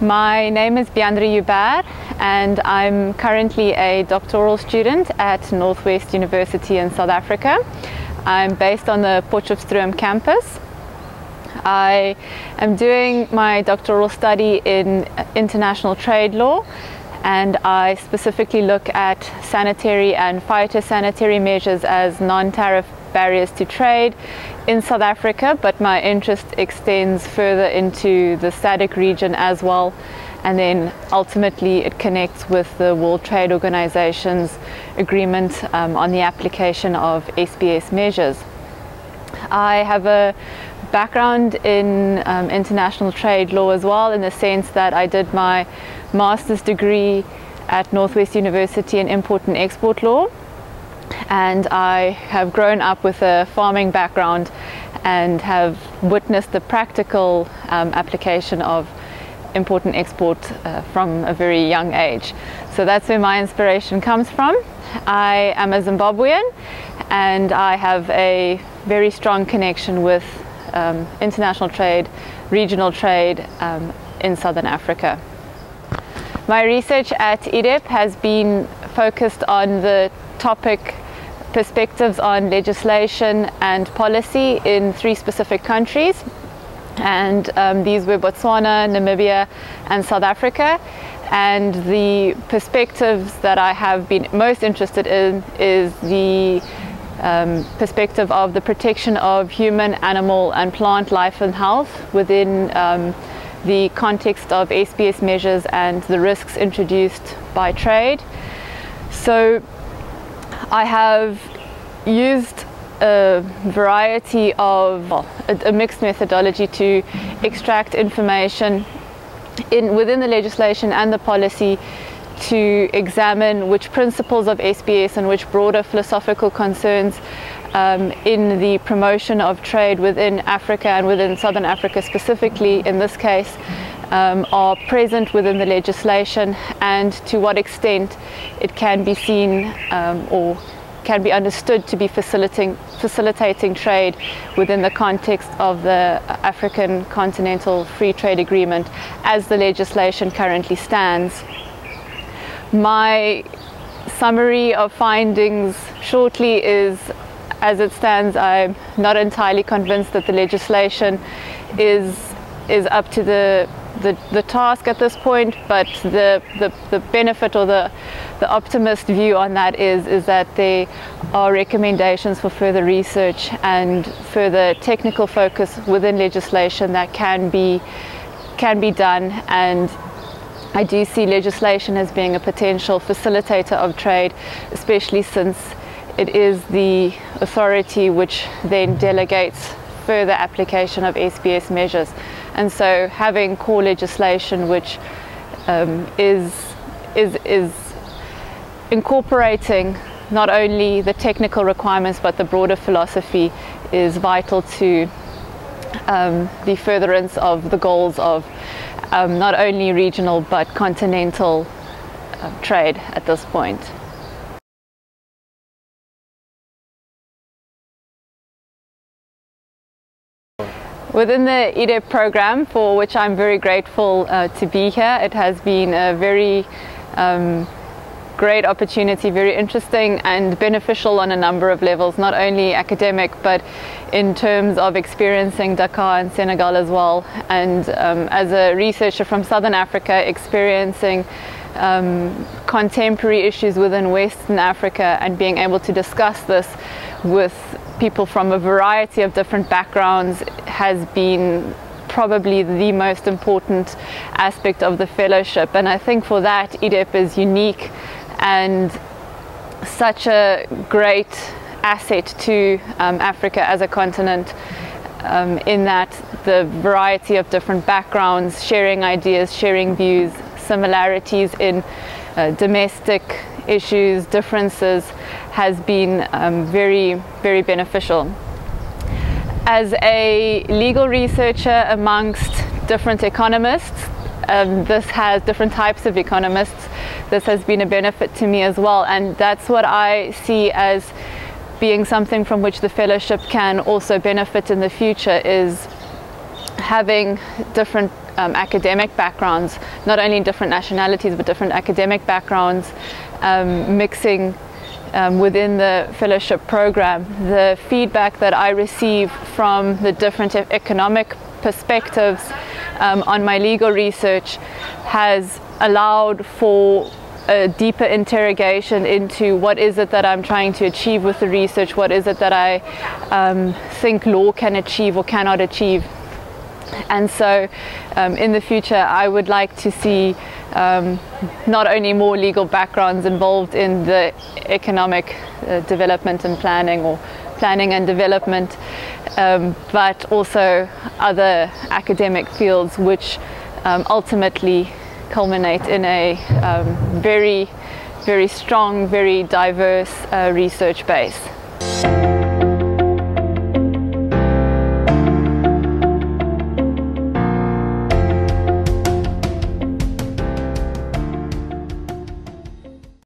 My name is Biandri Joubert and I'm currently a doctoral student at Northwest University in South Africa. I'm based on the Potchefstroom campus. I am doing my doctoral study in international trade law and I specifically look at sanitary and phytosanitary measures as non-tariff barriers to trade in South Africa, but my interest extends further into the SADC region as well. And then ultimately it connects with the World Trade Organization's agreement um, on the application of SPS measures. I have a background in um, international trade law as well in the sense that I did my master's degree at Northwest University in import and export law and I have grown up with a farming background and have witnessed the practical um, application of import and export uh, from a very young age. So that's where my inspiration comes from. I am a Zimbabwean and I have a very strong connection with um, international trade, regional trade um, in Southern Africa. My research at IDEP has been focused on the topic perspectives on legislation and policy in three specific countries. And um, these were Botswana, Namibia, and South Africa. And the perspectives that I have been most interested in is the um, perspective of the protection of human, animal, and plant life and health within um, the context of SPS measures and the risks introduced by trade. So I have used a variety of a, mixed methodology to extract information in within the legislation and the policy to examine which principles of SPS and which broader philosophical concerns um, in the promotion of trade within Africa and within Southern Africa specifically in this case um, are present within the legislation and to what extent it can be seen um, or can be understood to be facilitating, facilitating trade within the context of the African Continental Free Trade Agreement as the legislation currently stands. My summary of findings shortly is as it stands, I'm not entirely convinced that the legislation is, is up to the the, the task at this point, but the, the, the benefit or the, the optimist view on that is, is that there are recommendations for further research and further technical focus within legislation that can be, can be done and I do see legislation as being a potential facilitator of trade, especially since it is the authority which then delegates further application of SPS measures. And so having core legislation which um, is, is, is incorporating not only the technical requirements but the broader philosophy is vital to um, the furtherance of the goals of um, not only regional but continental uh, trade at this point. Within the IDEP program, for which I'm very grateful uh, to be here, it has been a very um, great opportunity, very interesting and beneficial on a number of levels, not only academic, but in terms of experiencing Dakar and Senegal as well. And um, as a researcher from Southern Africa, experiencing um, contemporary issues within Western Africa and being able to discuss this with people from a variety of different backgrounds has been probably the most important aspect of the fellowship. And I think for that, IDEP is unique and such a great asset to um, Africa as a continent um, in that the variety of different backgrounds, sharing ideas, sharing views, similarities in uh, domestic issues, differences has been um, very, very beneficial. As a legal researcher amongst different economists, um, this has different types of economists. This has been a benefit to me as well, and that's what I see as being something from which the fellowship can also benefit in the future is having different um, academic backgrounds, not only different nationalities but different academic backgrounds, um, mixing um, within the fellowship program. The feedback that I receive from the different economic perspectives um, on my legal research has allowed for a deeper interrogation into what is it that I'm trying to achieve with the research, what is it that I um, think law can achieve or cannot achieve. And so um, in the future, I would like to see um, not only more legal backgrounds involved in the economic uh, development and planning or planning and development, um, but also other academic fields which um, ultimately culminate in a um, very, very strong, very diverse uh, research base.